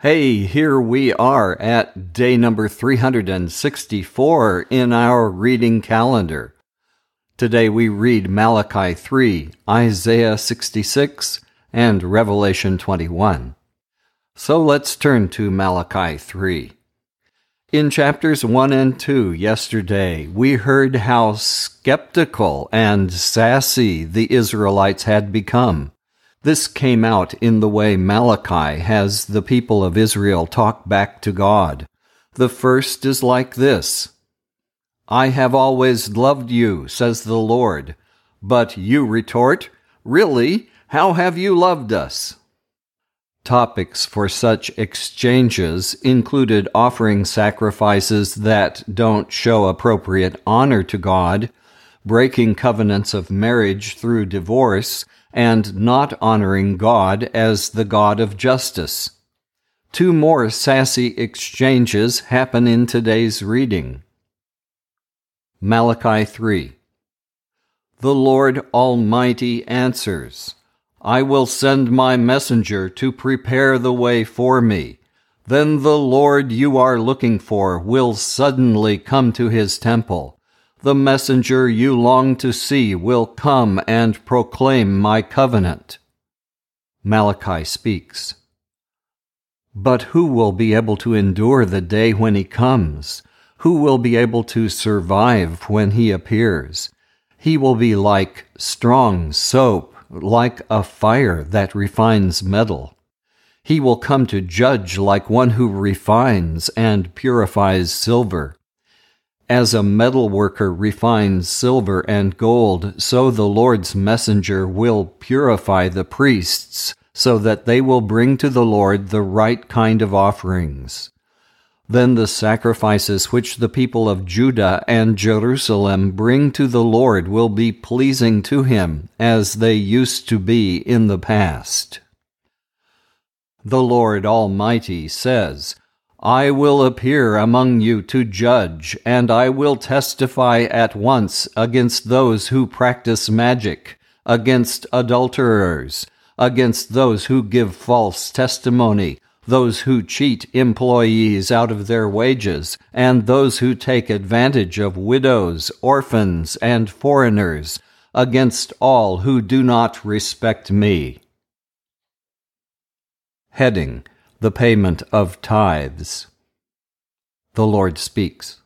Hey, here we are at day number 364 in our reading calendar. Today we read Malachi 3, Isaiah 66, and Revelation 21. So let's turn to Malachi 3. In chapters 1 and 2 yesterday, we heard how skeptical and sassy the Israelites had become. This came out in the way Malachi has the people of Israel talk back to God. The first is like this I have always loved you, says the Lord. But you retort, Really? How have you loved us? Topics for such exchanges included offering sacrifices that don't show appropriate honor to God, breaking covenants of marriage through divorce, and not honoring God as the God of justice. Two more sassy exchanges happen in today's reading. Malachi 3 The Lord Almighty answers, I will send my messenger to prepare the way for me. Then the Lord you are looking for will suddenly come to his temple the messenger you long to see will come and proclaim my covenant. Malachi speaks. But who will be able to endure the day when he comes? Who will be able to survive when he appears? He will be like strong soap, like a fire that refines metal. He will come to judge like one who refines and purifies silver. As a metal worker refines silver and gold, so the Lord's messenger will purify the priests, so that they will bring to the Lord the right kind of offerings. Then the sacrifices which the people of Judah and Jerusalem bring to the Lord will be pleasing to him, as they used to be in the past. The Lord Almighty says, I will appear among you to judge, and I will testify at once against those who practice magic, against adulterers, against those who give false testimony, those who cheat employees out of their wages, and those who take advantage of widows, orphans, and foreigners, against all who do not respect me. Heading the payment of tithes. The Lord speaks.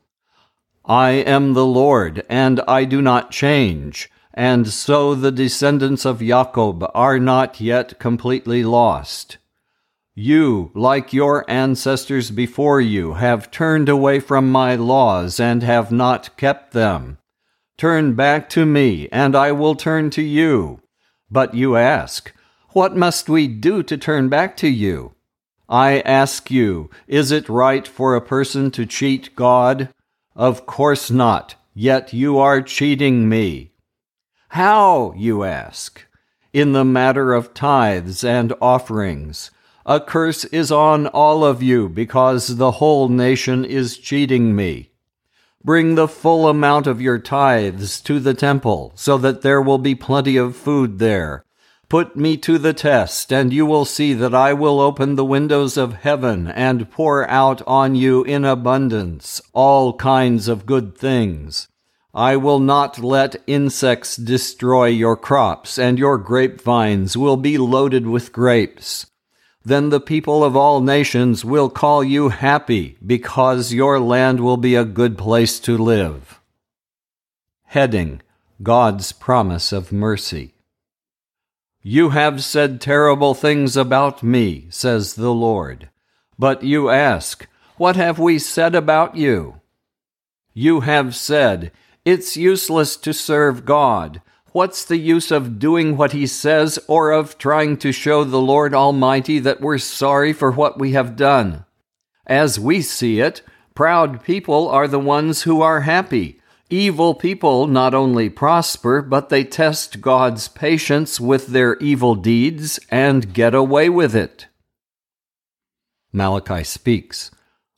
I am the Lord, and I do not change, and so the descendants of Jacob are not yet completely lost. You, like your ancestors before you, have turned away from my laws and have not kept them. Turn back to me, and I will turn to you. But you ask, What must we do to turn back to you? I ask you, is it right for a person to cheat God? Of course not, yet you are cheating me. How, you ask? In the matter of tithes and offerings. A curse is on all of you because the whole nation is cheating me. Bring the full amount of your tithes to the temple so that there will be plenty of food there Put me to the test, and you will see that I will open the windows of heaven and pour out on you in abundance all kinds of good things. I will not let insects destroy your crops, and your grapevines will be loaded with grapes. Then the people of all nations will call you happy, because your land will be a good place to live. Heading God's Promise of Mercy. You have said terrible things about me, says the Lord. But you ask, What have we said about you? You have said, It's useless to serve God. What's the use of doing what he says or of trying to show the Lord Almighty that we're sorry for what we have done? As we see it, proud people are the ones who are happy Evil people not only prosper, but they test God's patience with their evil deeds and get away with it. Malachi speaks.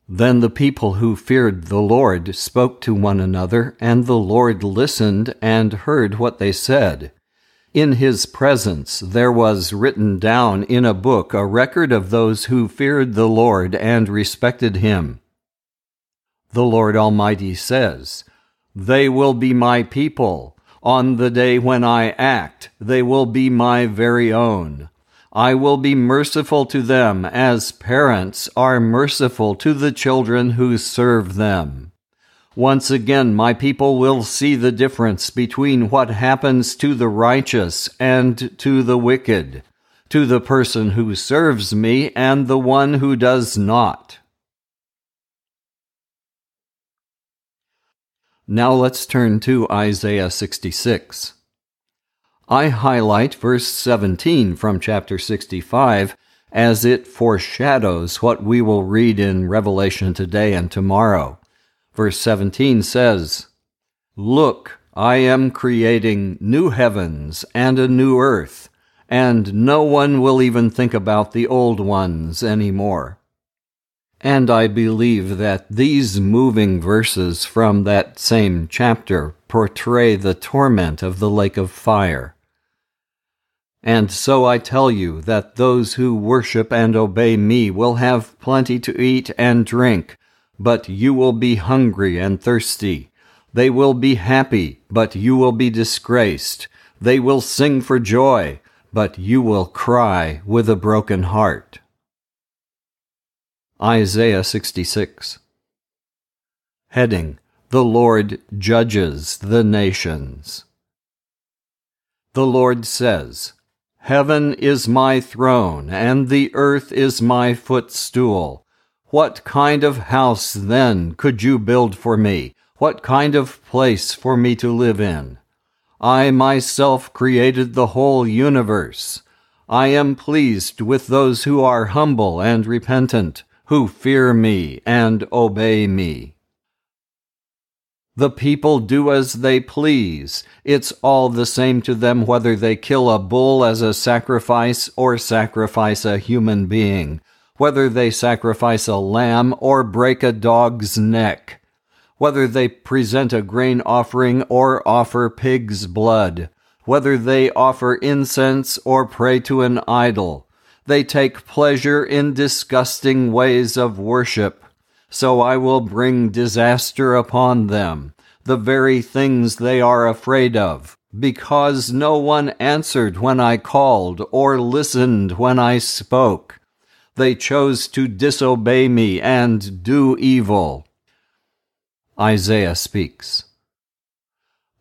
Then the people who feared the Lord spoke to one another, and the Lord listened and heard what they said. In his presence there was written down in a book a record of those who feared the Lord and respected him. The Lord Almighty says, They will be my people. On the day when I act, they will be my very own. I will be merciful to them as parents are merciful to the children who serve them. Once again, my people will see the difference between what happens to the righteous and to the wicked, to the person who serves me and the one who does not. Now let's turn to Isaiah 66. I highlight verse 17 from chapter 65 as it foreshadows what we will read in Revelation today and tomorrow. Verse 17 says, Look, I am creating new heavens and a new earth, and no one will even think about the old ones anymore. And I believe that these moving verses from that same chapter portray the torment of the lake of fire. And so I tell you that those who worship and obey me will have plenty to eat and drink, but you will be hungry and thirsty. They will be happy, but you will be disgraced. They will sing for joy, but you will cry with a broken heart. Isaiah 66 Heading The Lord judges the nations. The Lord says, Heaven is my throne, and the earth is my footstool. What kind of house then could you build for me? What kind of place for me to live in? I myself created the whole universe. I am pleased with those who are humble and repentant, who fear me and obey me. The people do as they please. It's all the same to them whether they kill a bull as a sacrifice or sacrifice a human being whether they sacrifice a lamb or break a dog's neck, whether they present a grain offering or offer pig's blood, whether they offer incense or pray to an idol. They take pleasure in disgusting ways of worship. So I will bring disaster upon them, the very things they are afraid of, because no one answered when I called or listened when I spoke. They chose to disobey me and do evil. Isaiah speaks.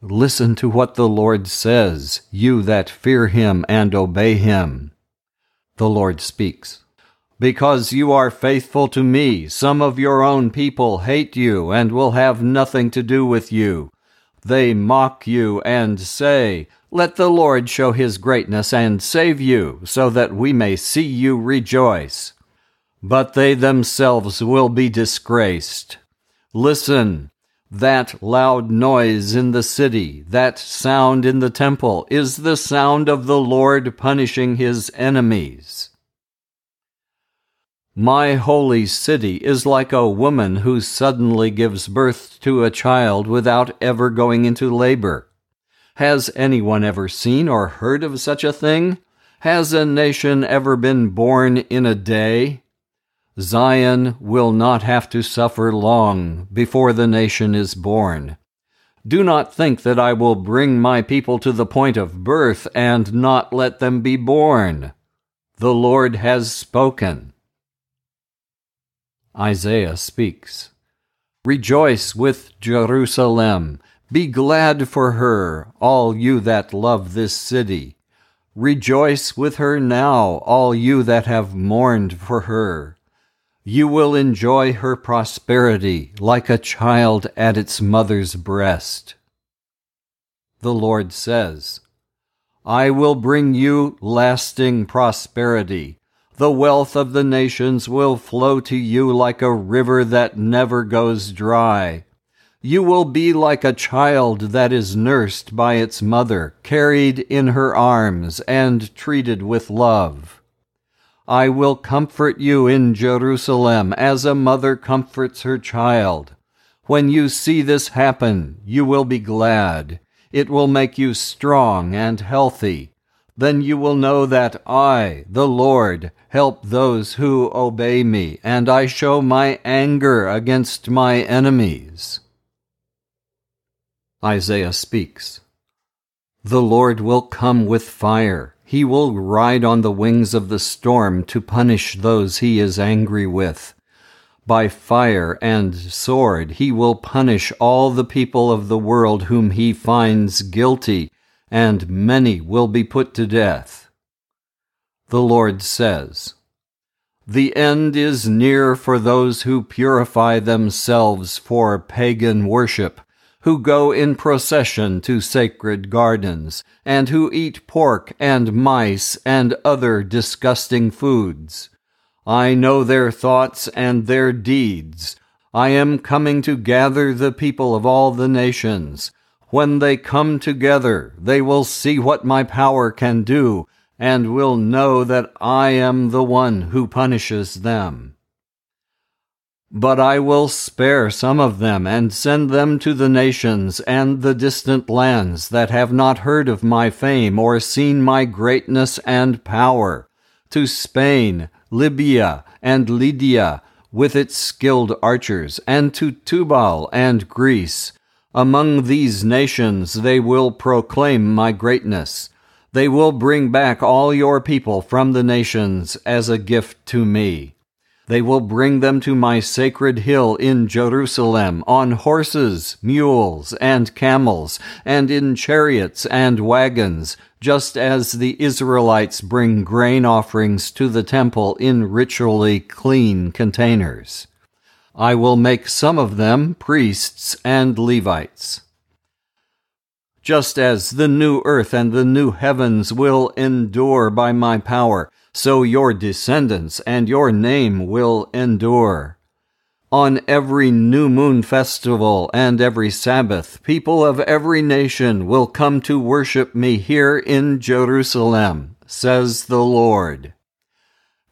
Listen to what the Lord says, you that fear him and obey him. The Lord speaks. Because you are faithful to me, some of your own people hate you and will have nothing to do with you. They mock you and say, let the Lord show his greatness and save you, so that we may see you rejoice. But they themselves will be disgraced. Listen, that loud noise in the city, that sound in the temple, is the sound of the Lord punishing his enemies. My holy city is like a woman who suddenly gives birth to a child without ever going into labor. Has anyone ever seen or heard of such a thing? Has a nation ever been born in a day? Zion will not have to suffer long before the nation is born. Do not think that I will bring my people to the point of birth and not let them be born. The Lord has spoken. Isaiah speaks. Rejoice with Jerusalem be glad for her, all you that love this city. Rejoice with her now, all you that have mourned for her. You will enjoy her prosperity like a child at its mother's breast. The Lord says, I will bring you lasting prosperity. The wealth of the nations will flow to you like a river that never goes dry. You will be like a child that is nursed by its mother, carried in her arms, and treated with love. I will comfort you in Jerusalem as a mother comforts her child. When you see this happen, you will be glad. It will make you strong and healthy. Then you will know that I, the Lord, help those who obey me, and I show my anger against my enemies. Isaiah speaks. The Lord will come with fire. He will ride on the wings of the storm to punish those he is angry with. By fire and sword he will punish all the people of the world whom he finds guilty, and many will be put to death. The Lord says, The end is near for those who purify themselves for pagan worship who go in procession to sacred gardens, and who eat pork and mice and other disgusting foods. I know their thoughts and their deeds. I am coming to gather the people of all the nations. When they come together, they will see what my power can do, and will know that I am the one who punishes them. But I will spare some of them and send them to the nations and the distant lands that have not heard of my fame or seen my greatness and power, to Spain, Libya, and Lydia with its skilled archers, and to Tubal and Greece. Among these nations they will proclaim my greatness. They will bring back all your people from the nations as a gift to me. They will bring them to my sacred hill in Jerusalem on horses, mules, and camels, and in chariots and wagons, just as the Israelites bring grain offerings to the temple in ritually clean containers. I will make some of them priests and Levites. Just as the new earth and the new heavens will endure by my power, so your descendants and your name will endure. On every new moon festival and every Sabbath, people of every nation will come to worship me here in Jerusalem, says the Lord.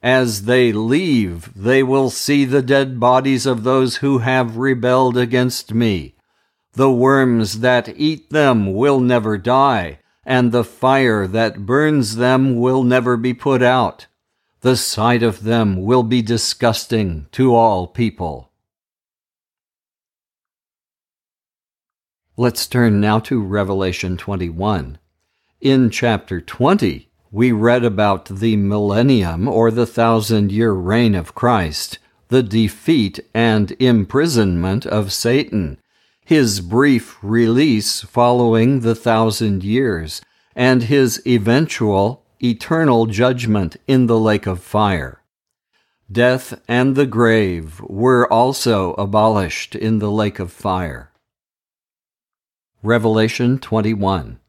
As they leave, they will see the dead bodies of those who have rebelled against me. The worms that eat them will never die and the fire that burns them will never be put out. The sight of them will be disgusting to all people. Let's turn now to Revelation 21. In chapter 20, we read about the millennium or the thousand year reign of Christ, the defeat and imprisonment of Satan, his brief release following the thousand years, and his eventual eternal judgment in the lake of fire. Death and the grave were also abolished in the lake of fire. Revelation 21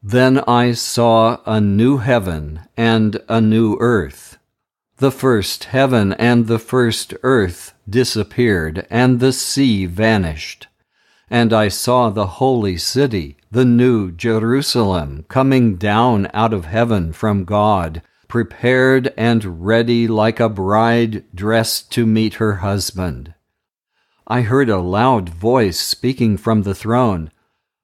Then I saw a new heaven and a new earth. The first heaven and the first earth disappeared, and the sea vanished. And I saw the holy city, the new Jerusalem, coming down out of heaven from God, prepared and ready like a bride dressed to meet her husband. I heard a loud voice speaking from the throne.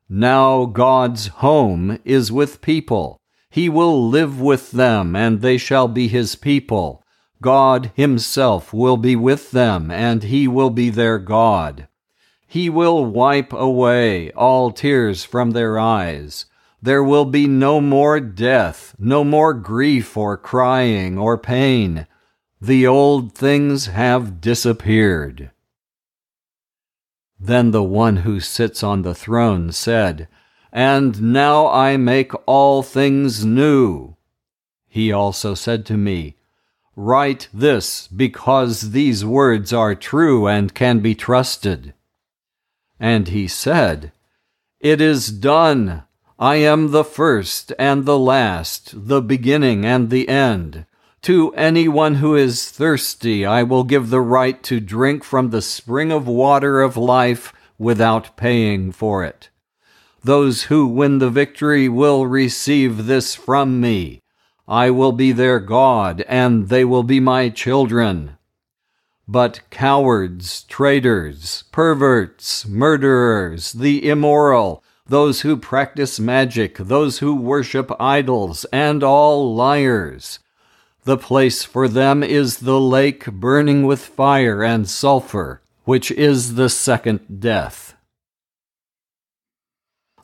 Now God's home is with people. He will live with them, and they shall be his people. God himself will be with them, and he will be their God. He will wipe away all tears from their eyes. There will be no more death, no more grief or crying or pain. The old things have disappeared. Then the one who sits on the throne said, and now I make all things new. He also said to me, Write this, because these words are true and can be trusted. And he said, It is done. I am the first and the last, the beginning and the end. To anyone who is thirsty, I will give the right to drink from the spring of water of life without paying for it. Those who win the victory will receive this from me. I will be their God, and they will be my children. But cowards, traitors, perverts, murderers, the immoral, those who practice magic, those who worship idols, and all liars. The place for them is the lake burning with fire and sulfur, which is the second death.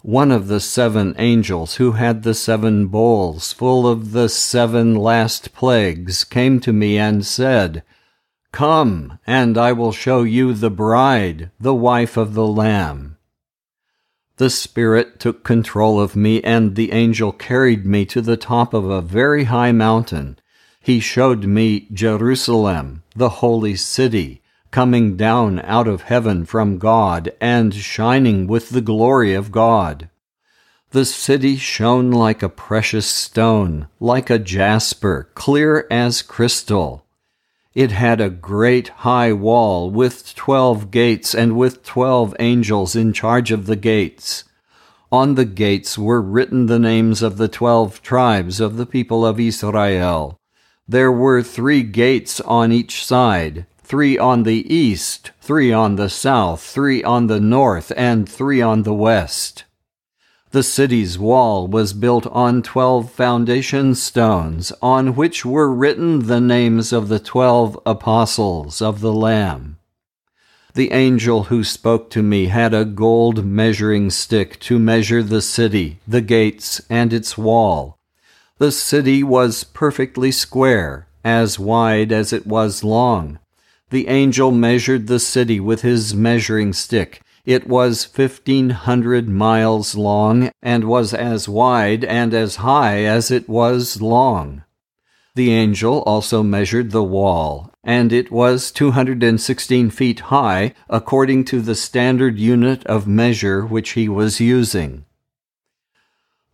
One of the seven angels who had the seven bowls full of the seven last plagues came to me and said, Come, and I will show you the bride, the wife of the Lamb. The Spirit took control of me, and the angel carried me to the top of a very high mountain. He showed me Jerusalem, the holy city, coming down out of heaven from God and shining with the glory of God. The city shone like a precious stone, like a jasper, clear as crystal. It had a great high wall with twelve gates and with twelve angels in charge of the gates. On the gates were written the names of the twelve tribes of the people of Israel. There were three gates on each side, three on the east, three on the south, three on the north, and three on the west. The city's wall was built on twelve foundation stones, on which were written the names of the twelve apostles of the Lamb. The angel who spoke to me had a gold measuring stick to measure the city, the gates, and its wall. The city was perfectly square, as wide as it was long. The angel measured the city with his measuring stick it was fifteen hundred miles long and was as wide and as high as it was long. The angel also measured the wall, and it was 216 feet high according to the standard unit of measure which he was using.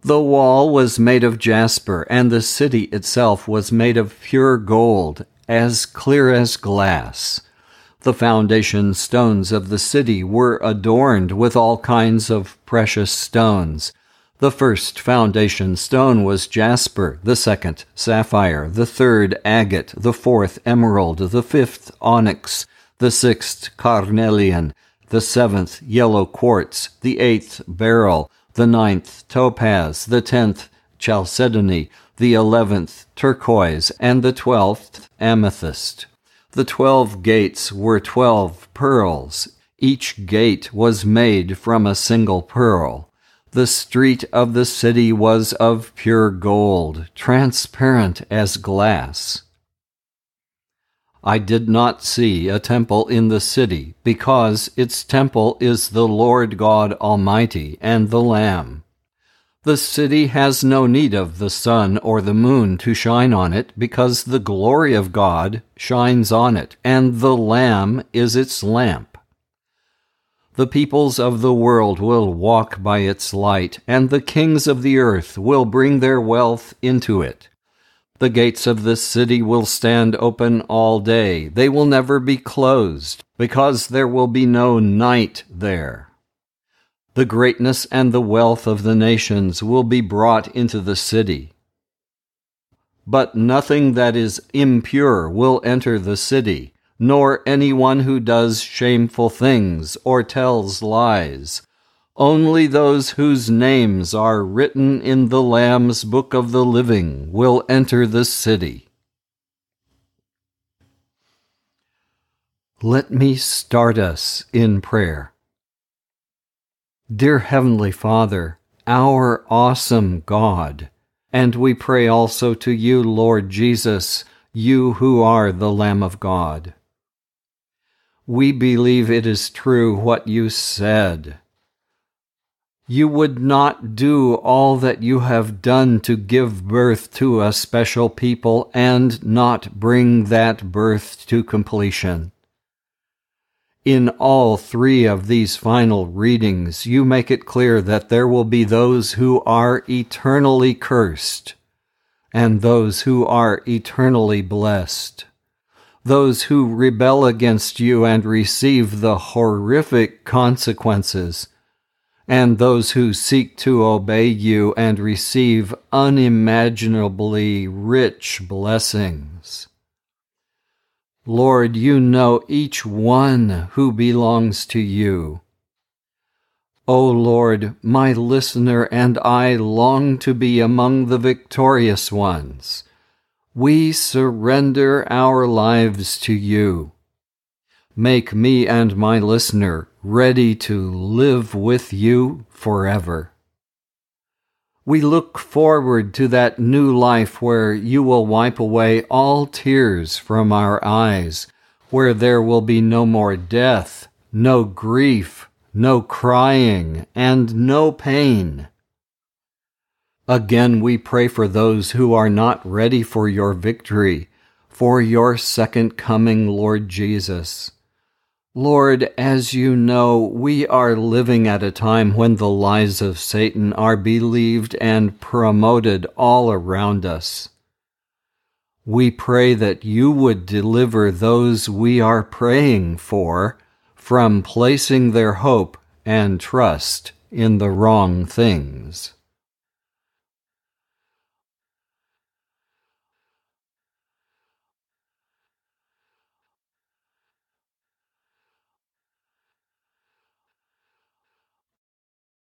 The wall was made of jasper, and the city itself was made of pure gold, as clear as glass. The foundation stones of the city were adorned with all kinds of precious stones. The first foundation stone was jasper, the second sapphire, the third agate, the fourth emerald, the fifth onyx, the sixth carnelian, the seventh yellow quartz, the eighth beryl, the ninth topaz, the tenth chalcedony, the eleventh turquoise, and the twelfth amethyst. The twelve gates were twelve pearls. Each gate was made from a single pearl. The street of the city was of pure gold, transparent as glass. I did not see a temple in the city, because its temple is the Lord God Almighty and the Lamb. The city has no need of the sun or the moon to shine on it, because the glory of God shines on it, and the Lamb is its lamp. The peoples of the world will walk by its light, and the kings of the earth will bring their wealth into it. The gates of this city will stand open all day. They will never be closed, because there will be no night there. The greatness and the wealth of the nations will be brought into the city. But nothing that is impure will enter the city, nor anyone who does shameful things or tells lies. Only those whose names are written in the Lamb's book of the living will enter the city. Let me start us in prayer. Dear Heavenly Father, our awesome God, and we pray also to you, Lord Jesus, you who are the Lamb of God. We believe it is true what you said. You would not do all that you have done to give birth to a special people and not bring that birth to completion. In all three of these final readings, you make it clear that there will be those who are eternally cursed and those who are eternally blessed. Those who rebel against you and receive the horrific consequences, and those who seek to obey you and receive unimaginably rich blessings. Lord, you know each one who belongs to you. O Lord, my listener and I long to be among the victorious ones. We surrender our lives to you. Make me and my listener ready to live with you forever. We look forward to that new life where you will wipe away all tears from our eyes, where there will be no more death, no grief, no crying, and no pain. Again, we pray for those who are not ready for your victory, for your second coming, Lord Jesus. Lord, as you know, we are living at a time when the lies of Satan are believed and promoted all around us. We pray that you would deliver those we are praying for from placing their hope and trust in the wrong things.